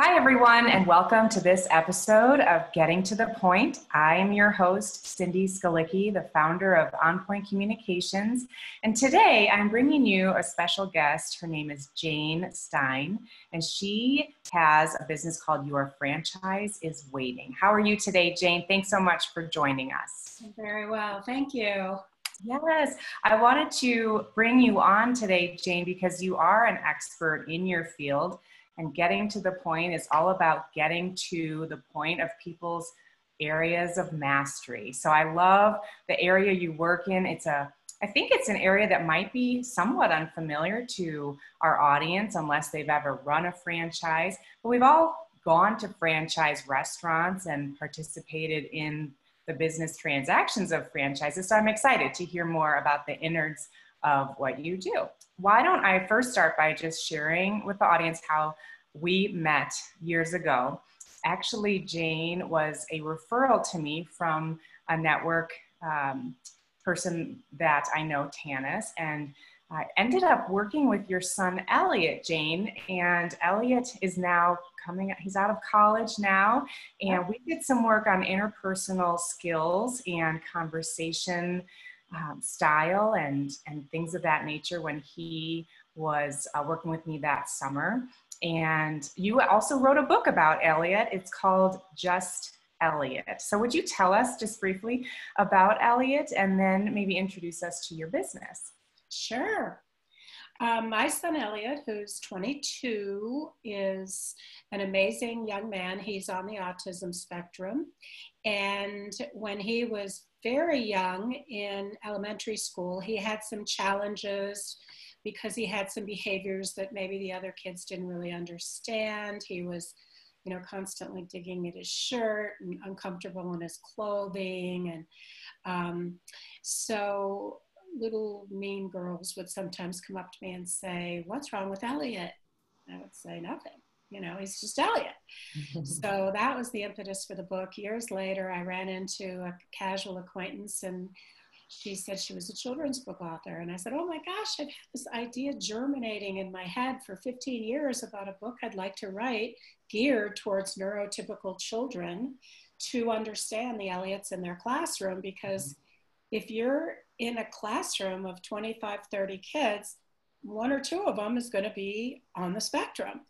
Hi, everyone, and welcome to this episode of Getting to the Point. I am your host, Cindy Skalicki, the founder of On Point Communications. And today I'm bringing you a special guest. Her name is Jane Stein, and she has a business called Your Franchise is Waiting. How are you today, Jane? Thanks so much for joining us. Very well. Thank you. Yes, I wanted to bring you on today, Jane, because you are an expert in your field and getting to the point is all about getting to the point of people's areas of mastery. So I love the area you work in. It's a I think it's an area that might be somewhat unfamiliar to our audience unless they've ever run a franchise. But we've all gone to franchise restaurants and participated in the business transactions of franchises. So I'm excited to hear more about the innards of what you do. Why don't I first start by just sharing with the audience how we met years ago. Actually, Jane was a referral to me from a network um, person that I know, Tanis, and I ended up working with your son Elliot, Jane, and Elliot is now coming. He's out of college now, and we did some work on interpersonal skills and conversation um, style and and things of that nature when he was uh, working with me that summer. And you also wrote a book about Elliot. It's called Just Elliot. So, would you tell us just briefly about Elliot and then maybe introduce us to your business? Sure. Um, my son Elliot, who's 22, is an amazing young man. He's on the autism spectrum. And when he was very young in elementary school, he had some challenges because he had some behaviors that maybe the other kids didn't really understand. He was, you know, constantly digging at his shirt and uncomfortable in his clothing. And um, so little mean girls would sometimes come up to me and say, What's wrong with Elliot? I would say, Nothing. You know, he's just Elliot. so that was the impetus for the book. Years later, I ran into a casual acquaintance and she said she was a children's book author. And I said, Oh my gosh, I've had this idea germinating in my head for 15 years about a book I'd like to write geared towards neurotypical children to understand the Elliots in their classroom. Because mm-hmm. if you're in a classroom of 25, 30 kids, one or two of them is going to be on the spectrum.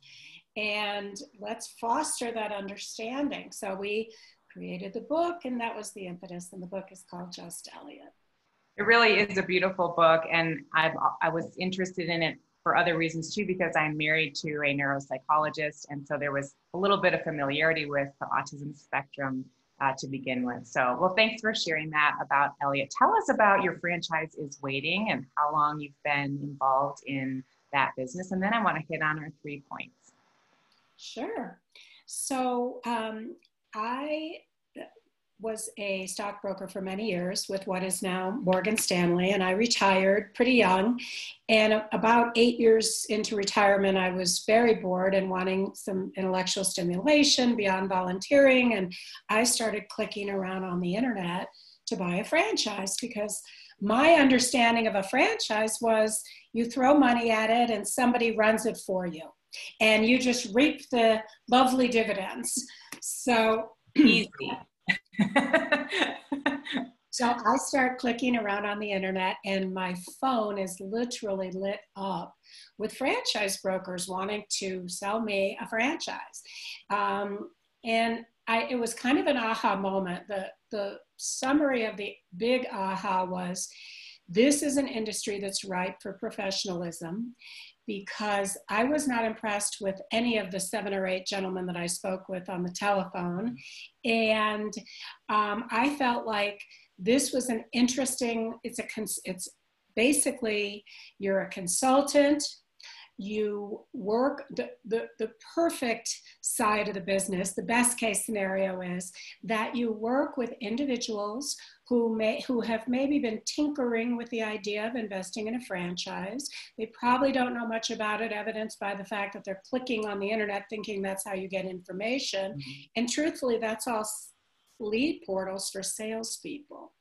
And let's foster that understanding. So we created the book, and that was the impetus. And the book is called Just Elliot. It really is a beautiful book, and I've, I was interested in it for other reasons too, because I'm married to a neuropsychologist, and so there was a little bit of familiarity with the autism spectrum uh, to begin with. So, well, thanks for sharing that about Elliot. Tell us about your franchise is waiting and how long you've been involved in that business, and then I want to hit on our three points. Sure. So, um, I was a stockbroker for many years with what is now Morgan Stanley, and I retired pretty young. And about eight years into retirement, I was very bored and wanting some intellectual stimulation beyond volunteering. And I started clicking around on the internet to buy a franchise because my understanding of a franchise was you throw money at it and somebody runs it for you, and you just reap the lovely dividends. So easy. so I start clicking around on the internet, and my phone is literally lit up with franchise brokers wanting to sell me a franchise. Um, and I, it was kind of an aha moment. The, the summary of the big aha was this is an industry that's ripe for professionalism because I was not impressed with any of the seven or eight gentlemen that I spoke with on the telephone. And um, I felt like this was an interesting, it's a, it's basically you're a consultant, you work the, the, the perfect side of the business the best case scenario is that you work with individuals who may who have maybe been tinkering with the idea of investing in a franchise. They probably don't know much about it evidenced by the fact that they're clicking on the internet thinking that's how you get information. Mm-hmm. and truthfully that's all lead portals for salespeople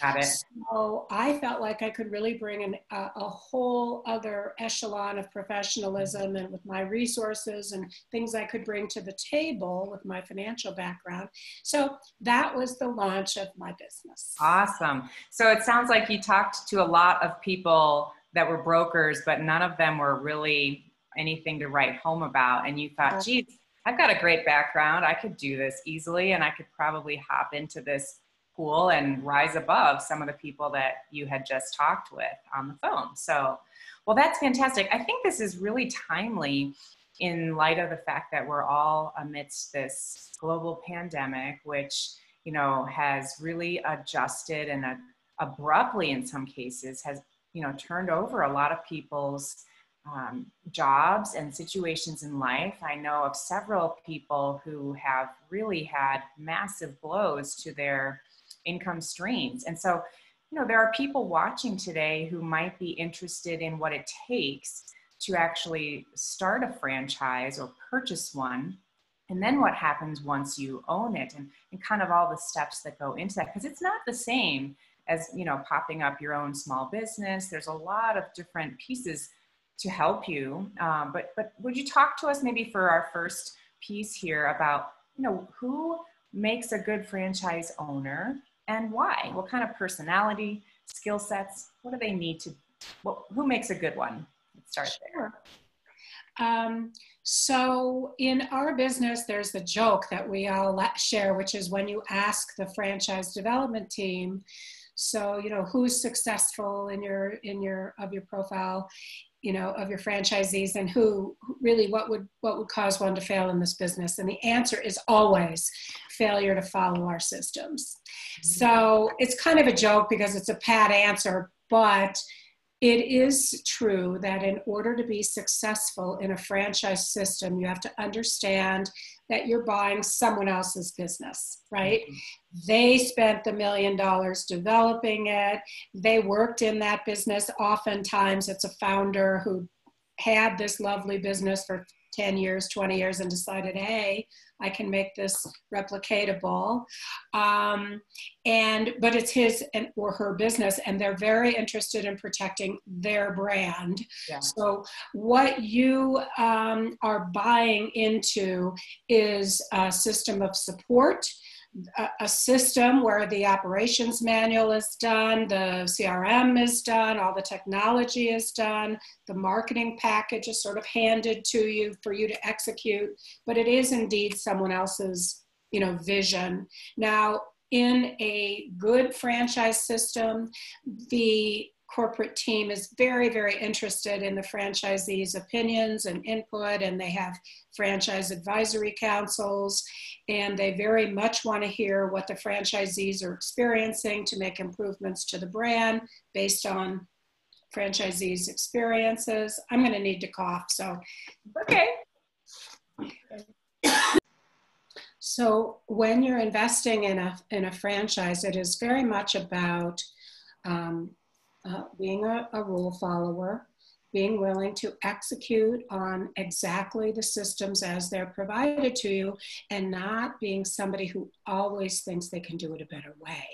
Got it. So I felt like I could really bring in a, a, whole other echelon of professionalism and with my resources and things I could bring to the table with my financial background. So that was the launch of my business. Awesome. So it sounds like you talked to a lot of people that were brokers, but none of them were really anything to write home about. And you thought, geez, I've got a great background. I could do this easily and I could probably hop into this pool and rise above some of the people that you had just talked with on the phone. So, well, that's fantastic. I think this is really timely in light of the fact that we're all amidst this global pandemic, which you know has really adjusted and abruptly in some cases has you know turned over a lot of people's um, jobs and situations in life. I know of several people who have really had massive blows to their income streams. And so, you know, there are people watching today who might be interested in what it takes to actually start a franchise or purchase one. And then what happens once you own it and, and kind of all the steps that go into that. Because it's not the same as, you know, popping up your own small business. There's a lot of different pieces to help you. Um, but but would you talk to us maybe for our first piece here about you know who makes a good franchise owner and why? What kind of personality, skill sets? What do they need to? What, who makes a good one? Let's start there. Um, so in our business, there's the joke that we all share, which is when you ask the franchise development team, so you know who's successful in your in your of your profile you know of your franchisees and who really what would what would cause one to fail in this business? And the answer is always failure to follow our systems. Mm-hmm. So it's kind of a joke because it's a pat answer but it is true that in order to be successful in a franchise system you have to understand that you're buying someone else's business, right? Mm-hmm. They spent the million dollars developing it. They worked in that business. Oftentimes, it's a founder who had this lovely business for 10 years, 20 years, and decided, hey, I can make this replicatable. Um, and but it's his and or her business, and they're very interested in protecting their brand. Yeah. So what you um, are buying into is a system of support a, system where the operations manual is done, the CRM is done, all the technology is done, the marketing package is sort of handed to you for you to execute, but it is indeed someone else's, you know, vision. Now, in a good franchise system, the corporate team is very, very interested in the franchisees' opinions and input, and they have franchise advisory councils, and they very much want to hear what the franchisees are experiencing to make improvements to the brand based on franchisees' experiences. I'm going to need to cough, so. Okay. So when you're investing in a, in a franchise, it is very much about um, uh, being a, a rule follower, being willing to execute on exactly the systems as they're provided to you, and not being somebody who always thinks they can do it a better way.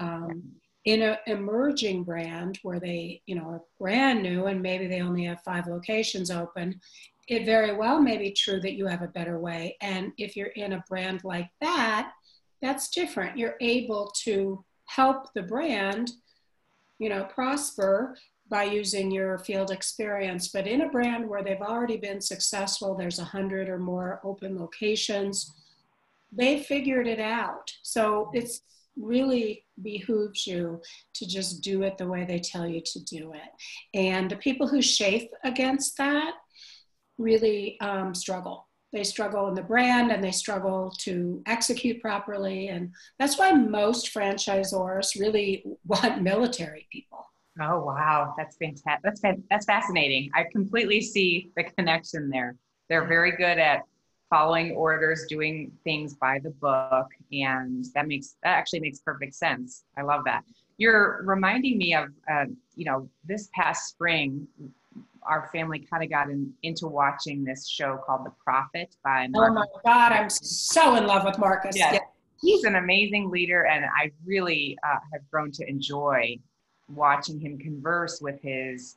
Um, in an emerging brand where they, you know, are brand new and maybe they only have five locations open, it very well may be true that you have a better way. And if you're in a brand like that, that's different. You're able to help the brand you know, prosper by using your field experience. But in a brand where they've already been successful, there's a hundred or more open locations, they figured it out. So it's really behooves you to just do it the way they tell you to do it. And the people who chafe against that really um, struggle they struggle in the brand and they struggle to execute properly. And that's why most franchisors really want military people. Oh wow, that's fantastic. That's that's fascinating. I completely see the connection there. They're very good at following orders, doing things by the book, and that makes that actually makes perfect sense. I love that. You're reminding me of, uh, you know, this past spring our family kind of got in, into watching this show called The Profit by Marcus. Oh my God, I'm so in love with Marcus. Yes. Yeah. he's an amazing leader, and I really uh, have grown to enjoy watching him converse with his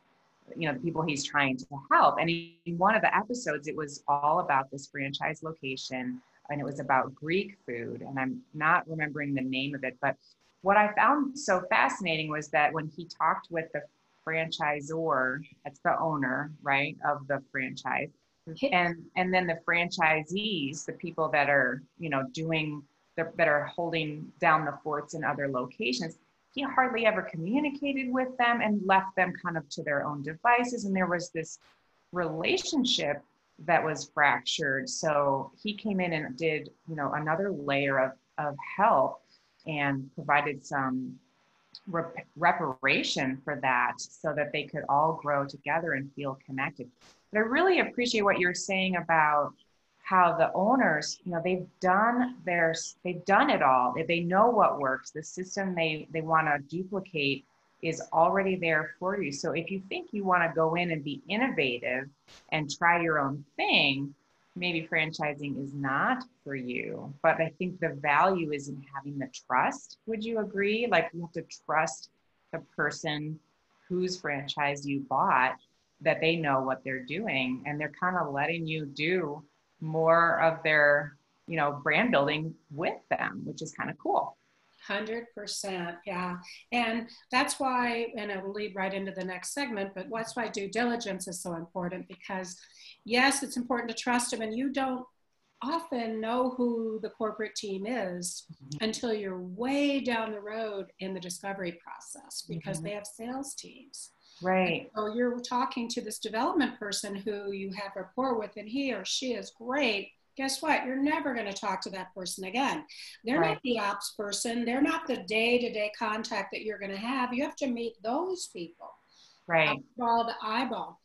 you know the people he's trying to help and in one of the episodes it was all about this franchise location and it was about greek food and i'm not remembering the name of it but what i found so fascinating was that when he talked with the franchisor that's the owner right of the franchise and and then the franchisees the people that are you know doing the, that are holding down the forts in other locations he hardly ever communicated with them and left them kind of to their own devices. And there was this relationship that was fractured. So he came in and did, you know, another layer of, of help and provided some rep- reparation for that so that they could all grow together and feel connected. But I really appreciate what you're saying about how the owners you know they've done their they've done it all. They know what works. The system they they want to duplicate is already there for you. So if you think you want to go in and be innovative and try your own thing maybe franchising is not for you but i think the value is in having the trust. Would you agree? Like you have to trust the person whose franchise you bought that they know what they're doing and they're kind of letting you do more of their you know brand building with them which is kind of cool. 100% yeah. And that's why and it will lead right into the next segment but that's why due diligence is so important because yes it's important to trust them and you don't often know who the corporate team is mm-hmm. until you're way down the road in the discovery process because mm-hmm. they have sales teams Right. so you're talking to this development person who you have rapport with, and he or she is great. Guess what? You're never going to talk to that person again. They're right. not the ops person. They're not the day to day contact that you're going to have. You have to meet those people. Right. Eyeball to eyeball.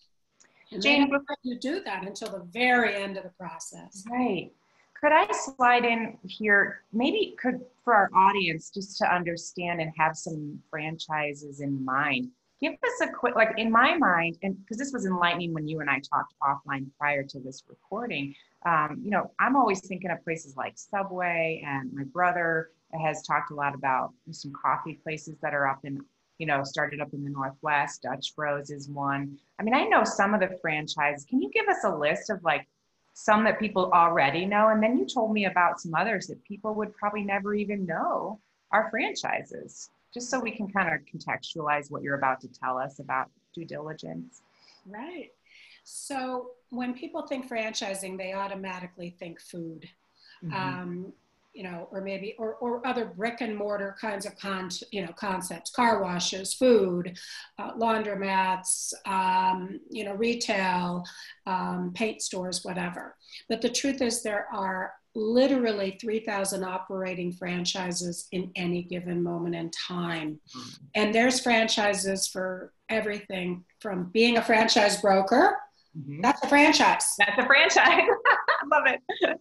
And Jane, before you do that until the very end of the process. Right. Could I slide in here? Maybe could for our audience just to understand and have some franchises in mind give us a quick like in my mind and because this was enlightening when you and i talked offline prior to this recording um, you know i'm always thinking of places like subway and my brother has talked a lot about some coffee places that are up in you know started up in the northwest dutch bros is one i mean i know some of the franchises can you give us a list of like some that people already know and then you told me about some others that people would probably never even know are franchises just so we can kind of contextualize what you're about to tell us about due diligence. Right. So when people think franchising, they automatically think food. Mm-hmm. Um, you know, or maybe or, or other brick and mortar kinds of con, you know concepts, car washes, food, uh, laundromats, um, you know, retail, um, paint stores, whatever. But the truth is, there are literally 3,000 operating franchises in any given moment in time. Mm-hmm. And there's franchises for everything from being a franchise broker, mm-hmm. that's a franchise. That's a franchise. I love it.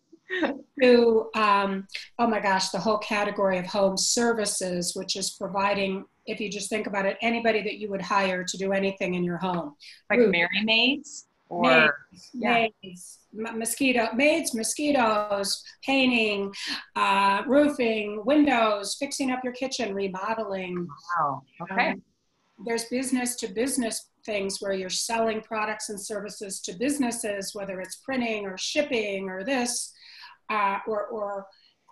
To, um, oh my gosh, the whole category of home services, which is providing, if you just think about it, anybody that you would hire to do anything in your home. Like Merry Maids? or maids, yeah. maids, mosquito maids, mosquitoes, painting, uh, roofing, windows, fixing up your kitchen, remodeling. Wow. Okay. Um, there's business to business things where you're selling products and services to businesses, whether it's printing or shipping or this, uh, or or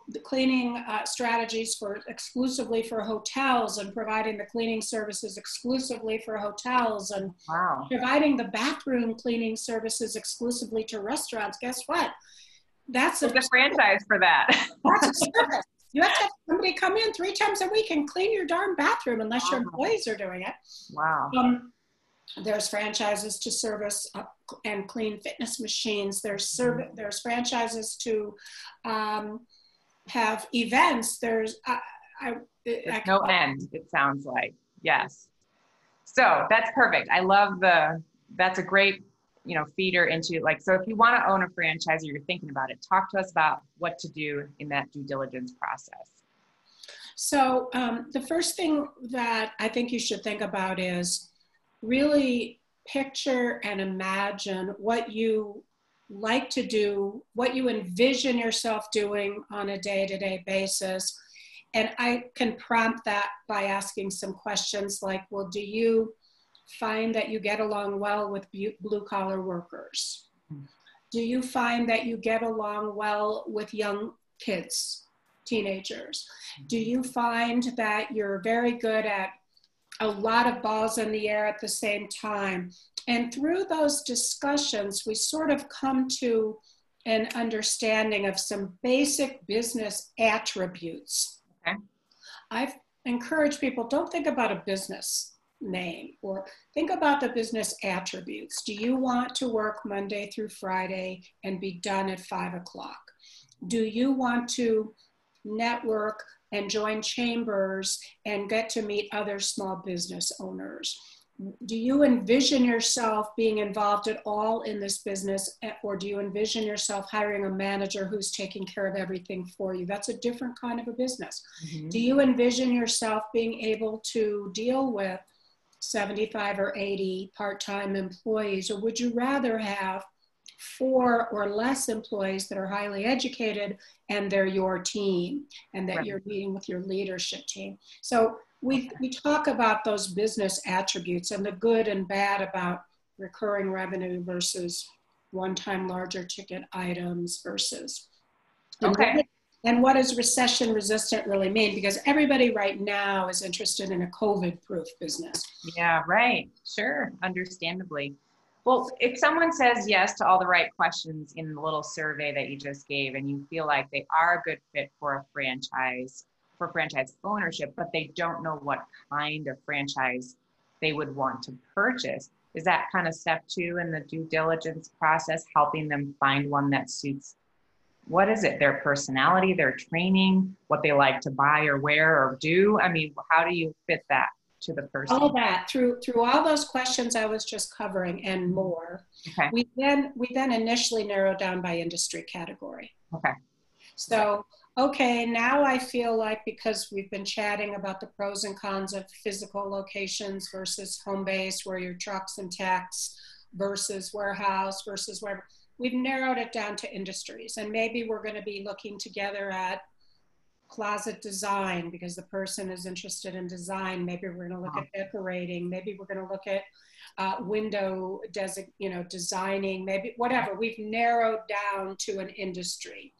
the cleaning uh, strategies for exclusively for hotels and providing the cleaning services exclusively for hotels and wow. providing the bathroom cleaning services exclusively to restaurants. Guess what? That's a, a franchise for that. that's a service. You have to have somebody come in three times a week and clean your darn bathroom unless wow. your employees are doing it. Wow. Um, there's franchises to service uh, and clean fitness machines. There's serv- there's franchises to um, have events, there's I, I, I no end. It sounds like yes. So that's perfect. I love the. That's a great you know feeder into like so if you want to own a franchise or you're thinking about it talk to us about what to do in that due diligence process so um, the first thing that i think you should think about is really picture and imagine what you like to do, what you envision yourself doing on a day to day basis. And I can prompt that by asking some questions like, well, do you find that you get along well with blue collar workers? Do you find that you get along well with young kids, teenagers? Do you find that you're very good at a lot of balls in the air at the same time? And through those discussions, we sort of come to an understanding of some basic business attributes. Okay. I've encouraged people don't think about a business name or think about the business attributes. Do you want to work Monday through Friday and be done at five o'clock? Do you want to network and join chambers and get to meet other small business owners? Do you envision yourself being involved at all in this business, or do you envision yourself hiring a manager who's taking care of everything for you? That's a different kind of a business. Mm-hmm. Do you envision yourself being able to deal with 75 or 80 part-time employees or would you rather have four or less employees that are highly educated and they're your team and that right. you're meeting with your leadership team so we, we talk about those business attributes and the good and bad about recurring revenue versus one-time larger ticket items versus okay and what does recession resistant really mean? Because everybody right now is interested in a COVID proof business. Yeah, right. Sure, understandably. Well, if someone says yes to all the right questions in the little survey that you just gave, and you feel like they are a good fit for a franchise, for franchise ownership, but they don't know what kind of franchise they would want to purchase, is that kind of step two in the due diligence process, helping them find one that suits what is it their personality their training what they like to buy or wear or do? I mean how do you fit that to the person. All that through through all those questions i was just covering and more okay. we then we then initially narrowed down by industry category. Okay. So okay now i feel like because we've been chatting about the pros and cons of physical locations versus home base where your trucks and techs versus warehouse versus wherever we've narrowed it down to industries. And maybe we're going to be looking together at closet design because the person is interested in design. Maybe we're going to look at decorating. Maybe we're going to look at uh, window design you know designing maybe whatever. We've narrowed down to an industry.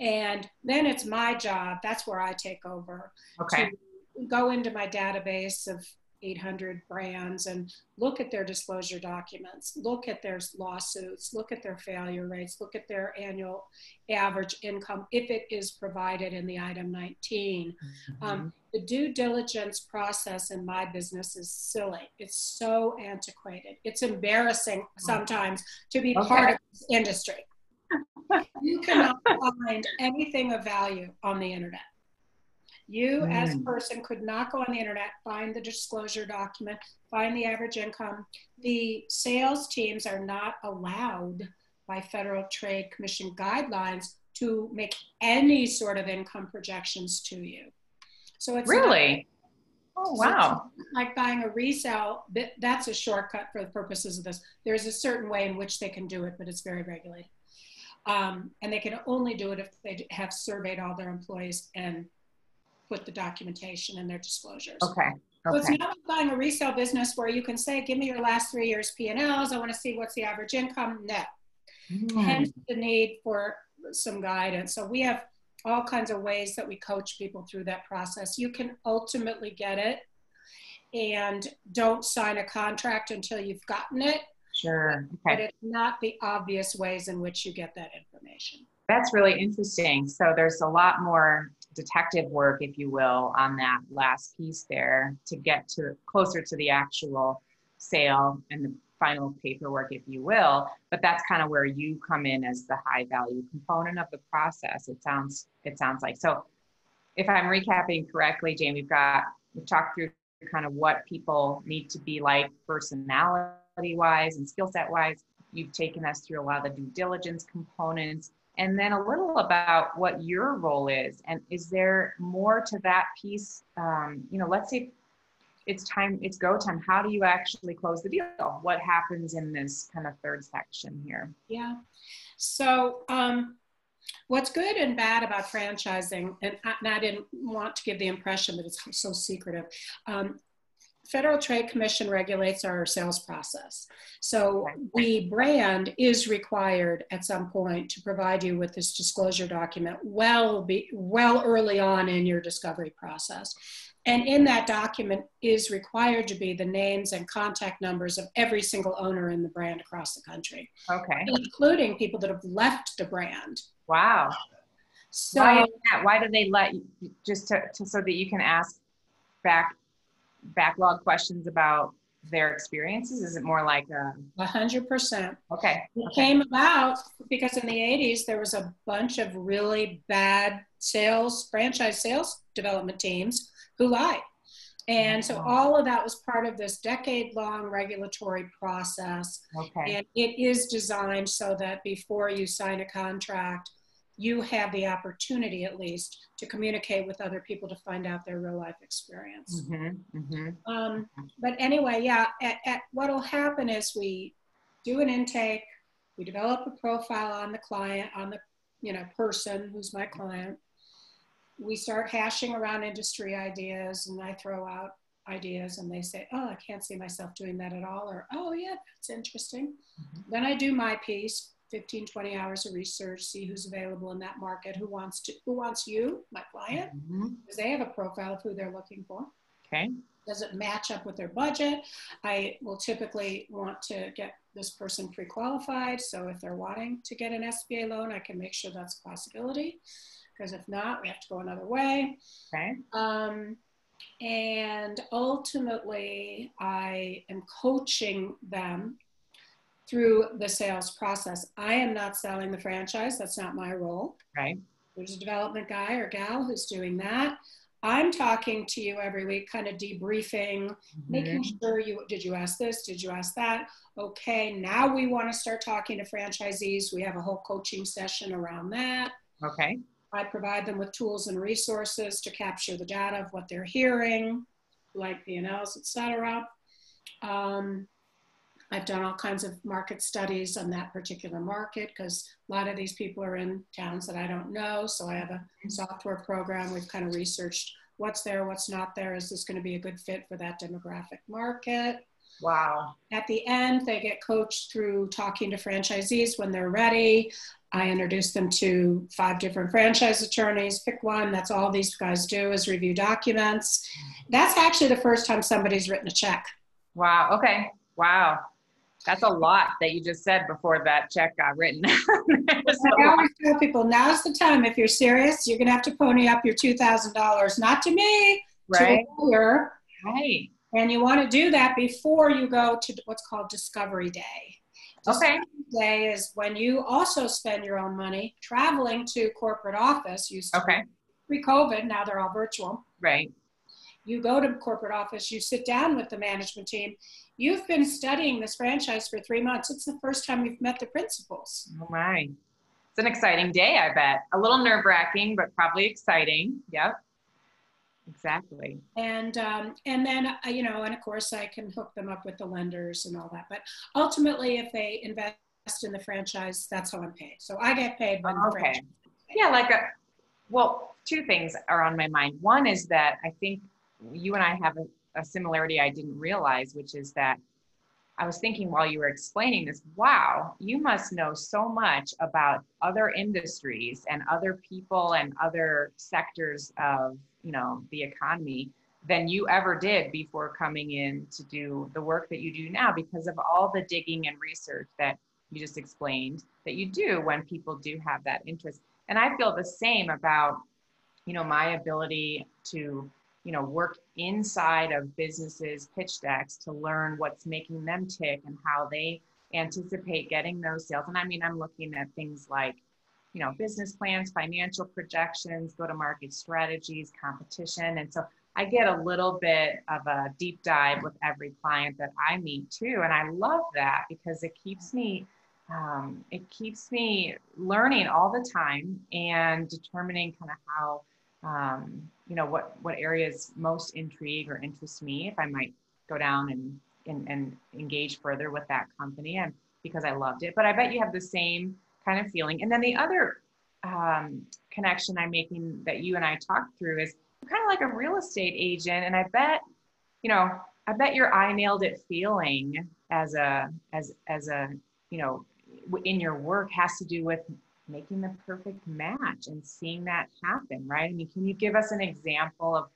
And then it's my job that's where i take over okay. to go into my database of 800 brands and look at their disclosure documents, look at their lawsuits, look at their failure rates, look at their annual average income if it is provided in the item 19. Mm-hmm. Um, the due diligence process in my business is silly. It's so antiquated. It's embarrassing sometimes to be okay. part of this industry. you cannot find anything of value on the internet. You, mm. as a person, could not go on the internet, find the disclosure document, find the average income. The sales teams are not allowed by Federal Trade Commission guidelines to make any sort of income projections to you. So it's really. Not, oh wow! So like buying a resale, that's a shortcut for the purposes of this. There's a certain way in which they can do it, but it's very regulated. Um, and they can only do it if they have surveyed all their employees and put the documentation in their disclosures. Okay. So it's not like buying a resale business where you can say, give me your last three years P&Ls. I want to see what's the average income. No. Mm. Hence the need for some guidance. So we have all kinds of ways that we coach people through that process. You can ultimately get it and don't sign a contract until you've gotten it. Sure. Okay. But it's not the obvious ways in which you get that information. That's really interesting. So there's a lot more detective work, if you will, on that last piece there to get to closer to the actual sale and the final paperwork, if you will. But that's kind of where you come in as the high value component of the process. It sounds it sounds like so. If I'm recapping correctly, Jane, we've got we've talked through kind of what people need to be like personality wise and skill set wise. You've taken us through a lot of the due diligence components and then a little about what your role is and is there more to that piece um, you know let's say it's time, it's go time. How do you actually close the deal? What happens in this kind of third section here? Yeah. So, um, what's good and bad about franchising, and I, and I, didn't want to give the impression that it's so secretive. Um, Federal Trade Commission regulates our sales process. So the brand is required at some point to provide you with this disclosure document well, be, well early on in your discovery process. And in that document is required to be the names and contact numbers of every single owner in the brand across the country. Okay. Including people that have left the brand. Wow. So why, why do they let you just to, to, so that you can ask back backlog questions about their experiences? Is it more like uh, a hundred percent? Okay. It okay. came about because in the 80s there was a bunch of really bad sales, franchise sales development teams who lied. And so all of that was part of this decade long regulatory process. Okay. And it is designed so that before you sign a contract, you have the opportunity at least to communicate with other people to find out their real life experience. Mm-hmm, mm-hmm. Um, but anyway, yeah, at, at, what'll happen is we do an intake, we develop a profile on the client, on the you know person who's my client. We start hashing around industry ideas, and I throw out ideas, and they say, "Oh, I can't see myself doing that at all," or "Oh, yeah, that's interesting." Mm-hmm. Then I do my piece, 15, 20 hours of research, see who's available in that market, who wants to, who wants you, my client, mm-hmm. because they have a profile of who they're looking for. Okay. Does it match up with their budget? I will typically want to get this person pre-qualified. So if they're wanting to get an SBA loan, I can make sure that's a possibility. Because if not, we have to go another way. Okay. Um, and ultimately, I am coaching them through the sales process. I am not selling the franchise, that's not my role. Right. There's a development guy or gal who's doing that. I'm talking to you every week, kind of debriefing, mm-hmm. making sure you did you ask this, did you ask that? Okay, now we want to start talking to franchisees. We have a whole coaching session around that. Okay. I provide them with tools and resources to capture the data of what they're hearing, like P&Ls, et cetera. Um, I've done all kinds of market studies on that particular market because a lot of these people are in towns that I don't know. So I have a mm-hmm. software program. We've kind of researched what's there, what's not there. Is this going to be a good fit for that demographic market? Wow. At the end, they get coached through talking to franchisees when they're ready. I introduce them to five different franchise attorneys. Pick one. That's all these guys do is review documents. That's actually the first time somebody's written a check. Wow. Okay. Wow. That's a lot that you just said before that check got written. I always tell people now's the time. If you're serious, you're gonna have to pony up your two thousand dollars, not to me, right. to the lawyer. Right. And you want to do that before you go to what's called Discovery Day. Discovery okay. Day is when you also spend your own money traveling to corporate office. Used to okay. pre-COVID, now they're all virtual. Right. You go to corporate office, you sit down with the management team, You've been studying this franchise for three months. It's the first time you've met the principals. Oh my. It's an exciting day, I bet. A little nerve wracking, but probably exciting. Yep. Exactly. And um, and then uh, you know, and of course, I can hook them up with the lenders and all that. But ultimately, if they invest in the franchise, that's how I'm paid. So I get paid when okay. the franchise. Yeah, like a well, two things are on my mind. One is that I think you and I have a a similarity I didn't realize, which is that I was thinking while you were explaining this, wow, you must know so much about other industries and other people and other sectors of, you know, the economy than you ever did before coming in to do the work that you do now because of all the digging and research that you just explained that you do when people do have that interest. And I feel the same about, you know, my ability to you know work inside of businesses pitch decks to learn what's making them tick and how they anticipate getting those sales. And i mean i'm looking at things like you know business plans financial projections go to market strategies competition. And so i get a little bit of a deep dive with every client that i meet too. And i love that because it keeps me um, it keeps me learning all the time and determining kind of how um, you know, what what areas most intrigue or interest me if I might go down and and, and engage further with that company and because I loved it. But I bet you have the same kind of feeling. And then the other um, connection I'm making that you and I talked through is kind of like a real estate agent. And I bet, you know, I bet your I nailed it feeling as a as as a you know in your work has to do with making the perfect match and seeing that happen, right? I mean, can you give us an example of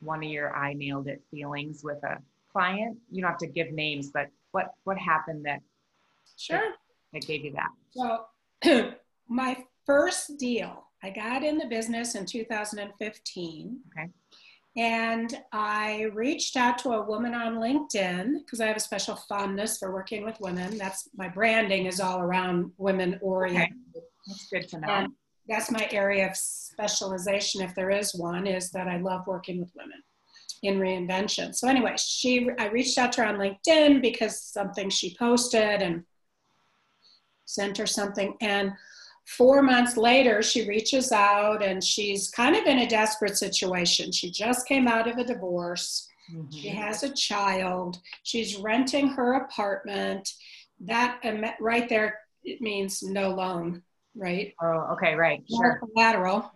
one of your I nailed it feelings with a client? You don't have to give names, but what what happened that sure that, that gave you that? So my first deal, I got in the business in 2015. Okay. And I reached out to a woman on LinkedIn because I have a special fondness for working with women. That's my branding is all around women oriented. Okay. That's good to know. And that's my area of specialization, if there is one, is that I love working with women in reinvention. So anyway, she I reached out to her on LinkedIn because something she posted and sent her something. And four months later, she reaches out and she's kind of in a desperate situation. She just came out of a divorce. Mm-hmm. She has a child. She's renting her apartment. That right there, it means no loan, right? Oh, okay, right. Sure. collateral.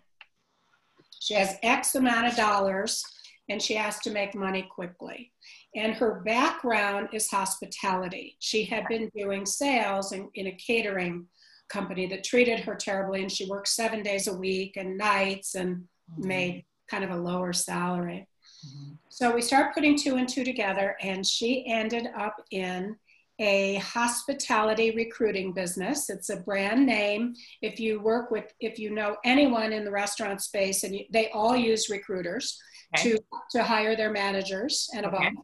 She has X amount of dollars and she has to make money quickly. And her background is hospitality. She had been doing sales in, in a catering company that treated her terribly, and she worked seven days a week and nights and mm-hmm. made kind of a lower salary. Mm-hmm. So we start putting two and two together, and she ended up in a hospitality recruiting business. It's a brand name. If you work with, if you know anyone in the restaurant space, and you, they all use recruiters okay. to to hire their managers and above. Okay.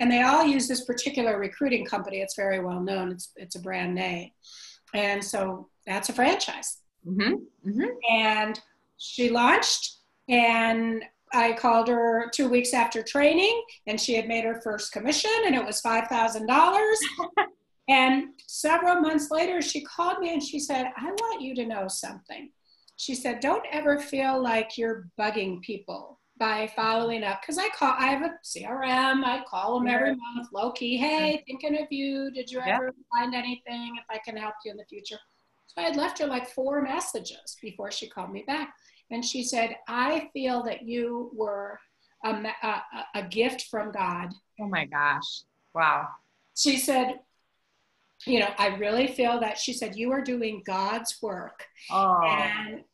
And they all use this particular recruiting company. It's very well known. It's it's a brand name. And so that's a franchise. Mm-hmm. Mm-hmm. And she launched, and I called her two weeks after training, and she had made her first commission, and it was $5,000. and several months later, she called me and she said, I want you to know something. She said, Don't ever feel like you're bugging people by following up because I call I have a CRM. I call them every month, low key. Hey, mm-hmm. thinking of you. Did you ever find anything? If I can help you in the future. So I had left her like four messages before she called me back, and she said, "I feel that you were a, a, a gift from God." Oh my gosh! Wow. She said, "You know, I really feel that." She said, "You are doing God's work." Oh. And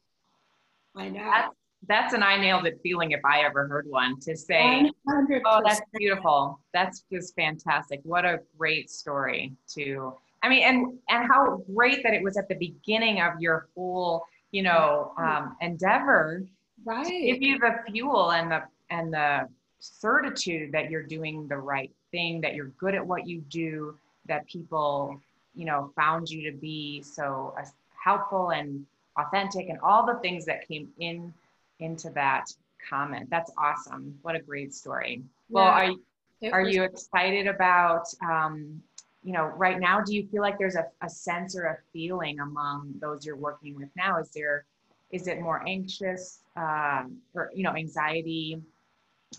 I know. That's that's an I nailed it feeling if I ever heard one to say, 100%. oh, that's beautiful. That's just fantastic. What a great story to, I mean, and, and how great that it was at the beginning of your whole, you know, um, endeavor right. give you the fuel and the, and the certitude that you're doing the right thing, that you're good at what you do, that people, you know, found you to be so uh, helpful and authentic and all the things that came in into that comment. That's awesome. What a great story. Yeah, well, are, are you excited about, um, you know, right now, do you feel like there's a, a sense or a feeling among those you're working with now? Is there, is it more anxious um, or, you know, anxiety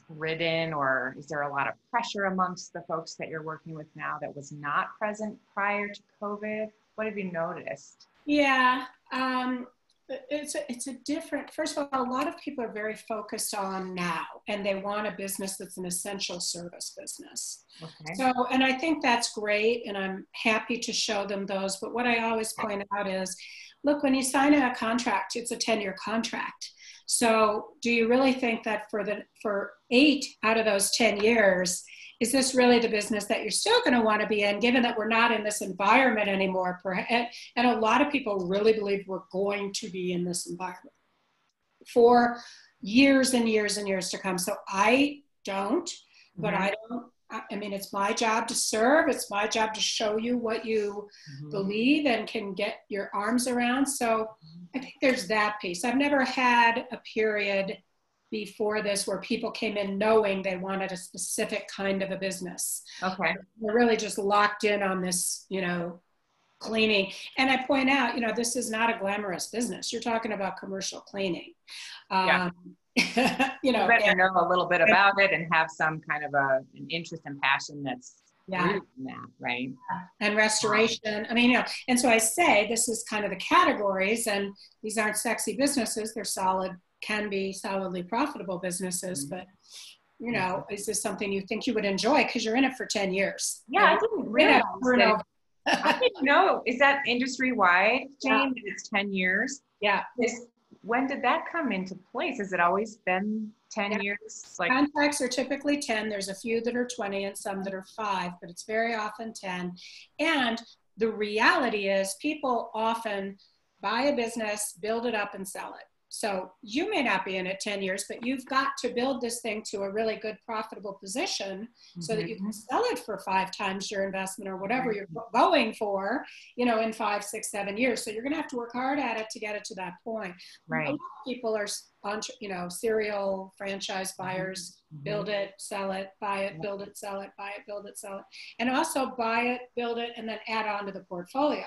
ridden or is there a lot of pressure amongst the folks that you're working with now that was not present prior to COVID? What have you noticed? Yeah, um, it's a, it's a different first of all a lot of people are very focused on now and they want a business that's an essential service business. Okay. so and i think that's great and i'm happy to show them those but what i always point out is look when you sign a contract it's a 10 year contract so do you really think that for the for eight out of those 10 years is this really the business that you're still going to want to be in, given that we're not in this environment anymore? And a lot of people really believe we're going to be in this environment for years and years and years to come. So I don't, but mm-hmm. I don't. I mean, it's my job to serve. It's my job to show you what you mm-hmm. believe and can get your arms around. So I think there's that piece. I've never had a period before this where people came in knowing they wanted a specific kind of a business. Okay. They're really just locked in on this, you know, cleaning. And I point out, you know, this is not a glamorous business. You're talking about commercial cleaning. Um, yeah. you know, better know a little bit about it and have some kind of a an interest and passion that's yeah. that, right? And restoration. I mean, you know, and so I say this is kind of the categories, and these aren't sexy businesses. They're solid, can be solidly profitable businesses, mm-hmm. but you know, is this something you think you would enjoy because you're in it for 10 years? Yeah, I didn't realize that. I didn't know. Is that industry wide, Jane? Yeah. It's 10 years? Yeah. When did that come into place? Has it always been 10 yeah. years? Like contracts are typically 10. There's a few that are 20 and some that are five, but it's very often 10. And the reality is people often buy a business, build it up and sell it. So you may not be in it 10 years, but you've got to build this thing to a really good profitable position mm-hmm. so that you can mm-hmm. sell it for five times your investment or whatever you're going for, you know, in five, six, seven years. So you're going to have to work hard at it to get it to that point. Right. A lot of people are, you know, serial franchise mm-hmm. buyers, mm-hmm. build it, sell it, buy it, build it, sell it, buy it, build it, sell it. And also buy it, build it, and then add on to the portfolio.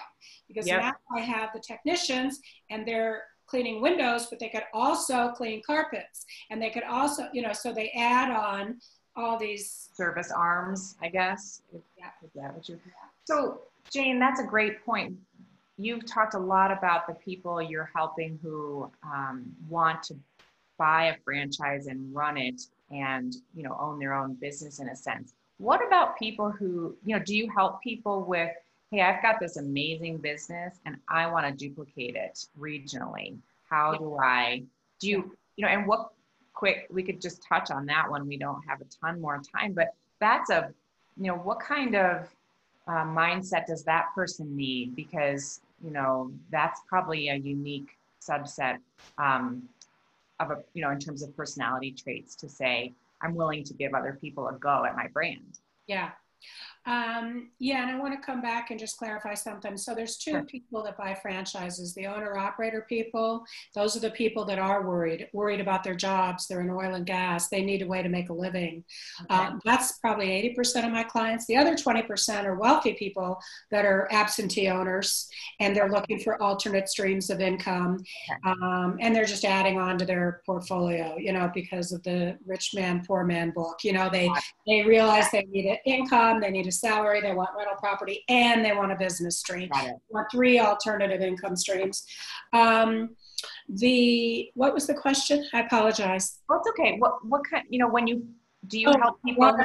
Because yep. now I have the technicians and they're cleaning windows, but they could also clean carpets. And they could also, you know, so they add on all these service arms, I guess. Yeah. Is that what you So Jane, that's a great point. You've talked a lot about the people you're helping who um, want to buy a franchise and run it and you know own their own business in a sense. What about people who, you know, do you help people with hey, I've got this amazing business and I want to duplicate it regionally. How do I do you, you know, and what quick, we could just touch on that one. We don't have a ton more time, but that's a, you know, what kind of uh, mindset does that person need? Because, you know, that's probably a unique subset um, of a, you know, in terms of personality traits to say, I'm willing to give other people a go at my brand. Yeah. Um, yeah, and I want to come back and just clarify something. So there's two sure. people that buy franchises: the owner-operator people. Those are the people that are worried, worried about their jobs. They're in oil and gas. They need a way to make a living. Okay. Um, that's probably 80% of my clients. The other 20% are wealthy people that are absentee owners, and they're looking for alternate streams of income, um, and they're just adding on to their portfolio. You know, because of the rich man, poor man book. You know, they they realize they need an income. They need a salary, they want rental property, and they want a business stream. They want three alternative income streams. Um, the what was the question? I apologize. Well, it's okay. What what kind? You know, when you do you oh, help people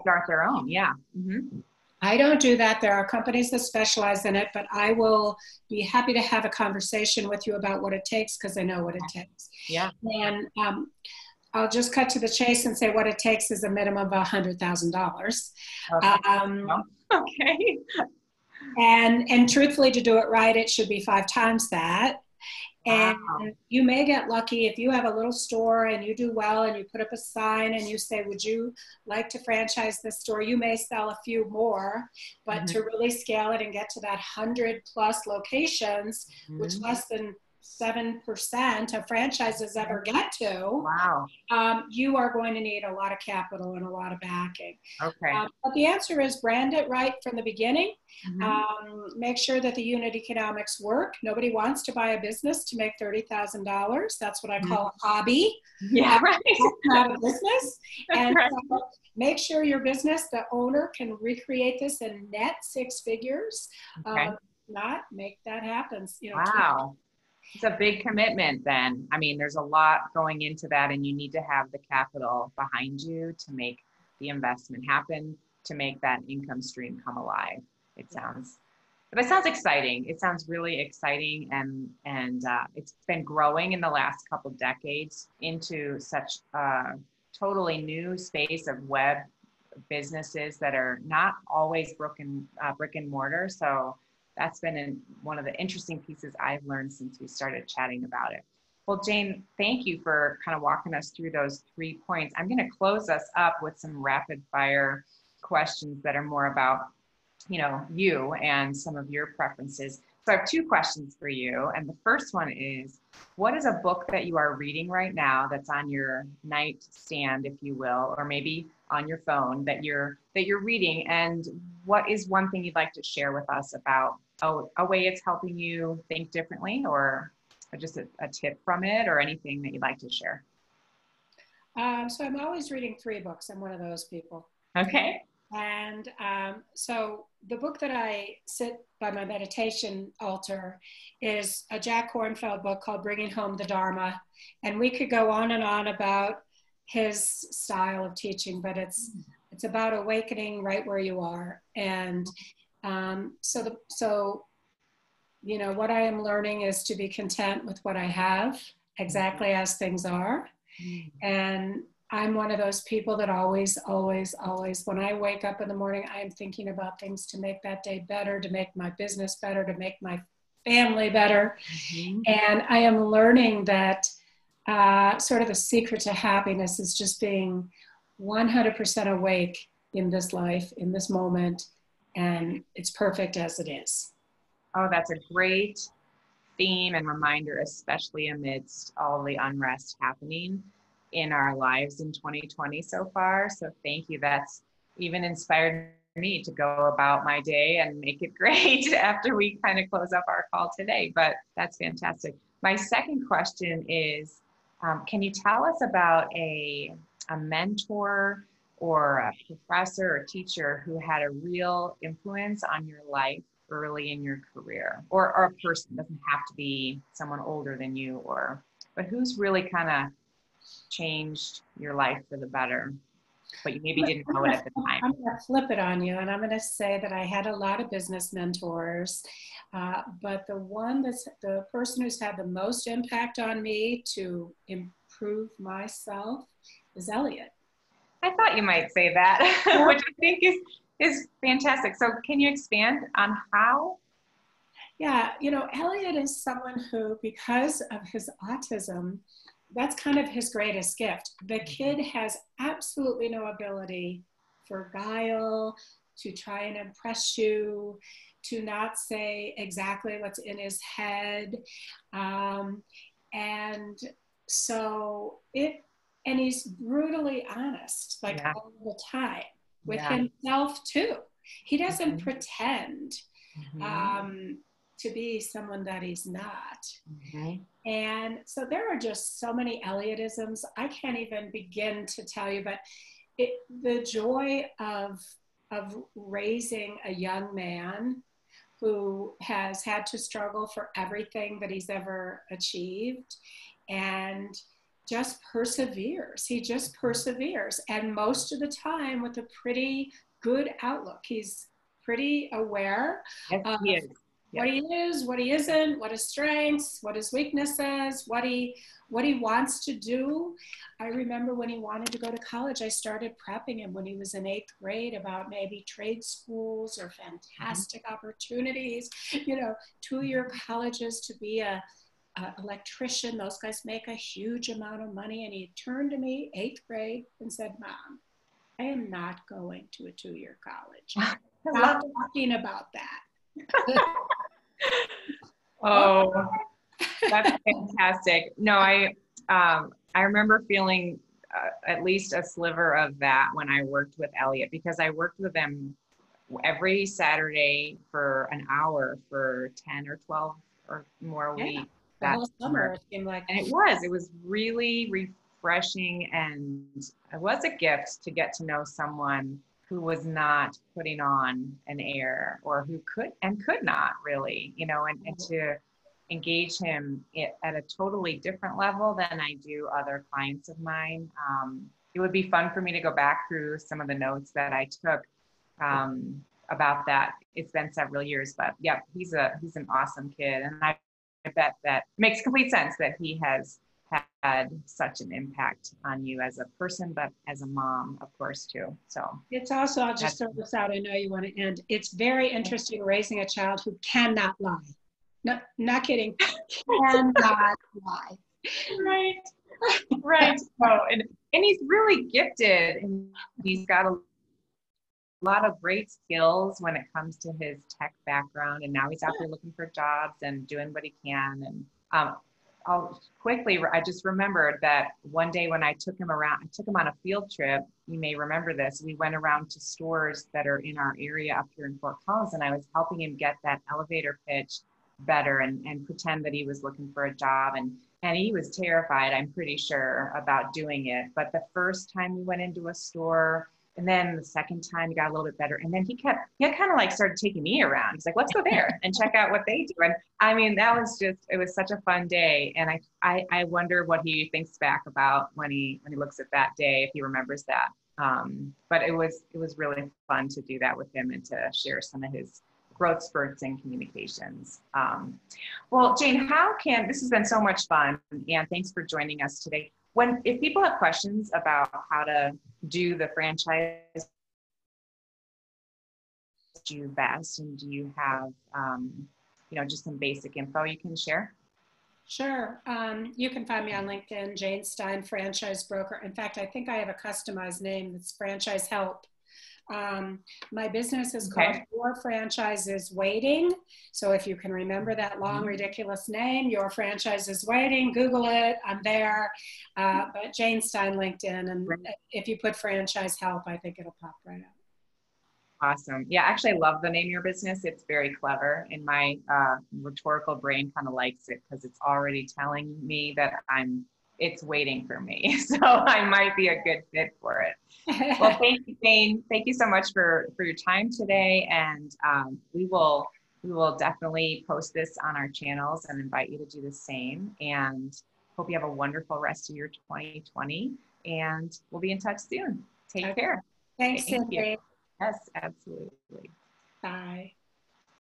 start their own? Yeah. Mm-hmm. I don't do that. There are companies that specialize in it, but I will be happy to have a conversation with you about what it takes because I know what it takes. Yeah. And um, I'll just cut to the chase and say what it takes is a minimum of $100,000. Um, okay. And, and truthfully, to do it right, it should be five times that. And wow. you may get lucky if you have a little store and you do well and you put up a sign and you say, Would you like to franchise this store? You may sell a few more, but mm-hmm. to really scale it and get to that 100 plus locations, mm-hmm. which less than 7% of franchises ever get to, wow. Um, you are going to need a lot of capital and a lot of backing. Okay. Um, but the answer is brand it right from the beginning. Mm-hmm. Um, make sure that the unit economics work. Nobody wants to buy a business to make $30,000. That's what I call mm-hmm. a hobby. Yeah, right. not a business. and right. uh, make sure your business, the owner, can recreate this in net six figures. Okay. Um, not make that happen. You know, wow. It's a big commitment then. I mean, there's a lot going into that, and you need to have the capital behind you to make the investment happen, to make that income stream come alive. It sounds, but it sounds exciting. It sounds really exciting, and and uh, it's been growing in the last couple decades into such a totally new space of web businesses that are not always brick and uh, brick and mortar. So that's been one of the interesting pieces I've learned since we started chatting about it. Well, Jane, thank you for kind of walking us through those three points. I'm going to close us up with some rapid fire questions that are more about, you know, you and some of your preferences. So I have two questions for you. And the first one is, what is a book that you are reading right now that's on your nightstand, if you will, or maybe on your phone that you're that you're reading? And what is one thing you'd like to share with us about a, a way it's helping you think differently or just a, a, tip from it or anything that you'd like to share? Um, so I'm always reading three books. I'm one of those people. Okay. And um, so the book that I sit by my meditation altar is a Jack Kornfield book called Bringing Home the Dharma. And we could go on and on about his style of teaching, but it's it's about awakening right where you are. And um, so the so you know what I am learning is to be content with what I have exactly as things are. Mm. And I'm one of those people that always, always, always, when I wake up in the morning, I am thinking about things to make that day better, to make my business better, to make my family better. Mm-hmm. And I am learning that uh, sort of the secret to happiness is just being 100% awake in this life, in this moment, and it's perfect as it is. Oh, that's a great theme and reminder, especially amidst all the unrest happening in our lives in 2020 so far. So thank you. That's even inspired me to go about my day and make it great after we kind of close up our call today. But that's fantastic. My second question is um, Can you tell us about a, a mentor or a professor or teacher who had a real influence on your life early in your career or, or a person doesn't have to be someone older than you or but who's really kind of changed your life for the better, but you maybe didn't know it at the time? I'm going to flip it on you, and I'm going to say that I had a lot of business mentors, uh, but the one that's the person who's had the most impact on me to improve myself is Elliot. I thought you might say that, which I think is is fantastic. So, can you expand on how? Yeah, you know, Elliot is someone who, because of his autism, that's kind of his greatest gift. The mm-hmm. kid has absolutely no ability for guile, to try and impress you, to not say exactly what's in his head. Um, and so it, and he's brutally honest, like yeah. all the time with yeah. himself too. He doesn't mm-hmm. pretend. Mm-hmm. Um, to be someone that he's not. Mm-hmm. And so there are just so many Elliotisms. I can't even begin to tell you, but it, the joy of, of raising a young man who has had to struggle for everything that he's ever achieved and just perseveres. He just perseveres. And most of the time with a pretty good outlook. He's pretty aware yes, of, he what he is, what he isn't, what his strengths, what his weaknesses, what he what he wants to do. I remember when he wanted to go to college, I started prepping him when he was in eighth grade about maybe trade schools or fantastic mm-hmm. opportunities, you know, two-year colleges to be a, a electrician. Those guys make a huge amount of money. And he turned to me, eighth grade, and said, Mom, I am not going to a two-year college. Stop talking about that. oh, that's fantastic. No, I um, I remember feeling uh, at least a sliver of that when I worked with Elliot because I worked with him every Saturday for an hour for 10 or 12 or more yeah, weeks that summer. summer. It seemed like and it was it was really refreshing and it was a gift to get to know someone who was not putting on an air or who could and could not really, you know, and, and to engage him at a totally different level than I do other clients of mine. Um, it would be fun for me to go back through some of the notes that I took um, about that. It's been several years, but yeah, he's a he's an awesome kid, and I, Bet that makes complete sense that he has had such an impact on you as a person, but as a mom, of course, too. So it's also, I'll just throw this out. I know you want to end. It's very interesting raising a child who cannot lie. No, not kidding. cannot lie. Right. Right. So, and, and he's really gifted and he's got a lot of great skills when it comes to his tech background. And now he's out there looking for jobs and doing what he can. And um, I'll quickly, I just remembered that one day when I took him around, I took him on a field trip. You may remember this. We went around to stores that are in our area up here in Fort Collins, and I was helping him get that elevator pitch better and, and pretend that he was looking for a job. And, and he was terrified, I'm pretty sure, about doing it. But the first time we went into a store, and then the second time he got a little bit better. And then he kept, he kind of like started taking me around. He's like, let's go there and check out what they do. And I mean, that was just, it was such a fun day. And I, I, I wonder what he thinks back about when he, when he looks at that day, if he remembers that. Um, but it was, it was really fun to do that with him and to share some of his growth spurts in communications. Um, well, Jane, how can, this has been so much fun and thanks for joining us today when if people have questions about how to do the franchise do best and do you have um, you know just some basic info you can share Sure. Um, you can find me on LinkedIn, Jane Stein, franchise broker. In fact, I think I have a customized name that's Franchise Help. Um, my business is called okay. Your Franchise is Waiting. So if you can remember that long, mm-hmm. ridiculous name, Your Franchise is Waiting, Google it. I'm there. Uh, but Jane Stein LinkedIn. And if you put franchise help, I think it'll pop right up. Awesome. Yeah, actually, I love the name of your business. It's very clever, and my uh, rhetorical brain kind of likes it because it's already telling me that I'm. It's waiting for me, so I might be a good fit for it well, thank you, Jane. Thank you so much for for your time today, and um, we will we will definitely post this on our channels and invite you to do the same. And hope you have a wonderful rest of your 2020. And we'll be in touch soon. Take care. Thanks, Thank Cindy. Yes, absolutely. Bye.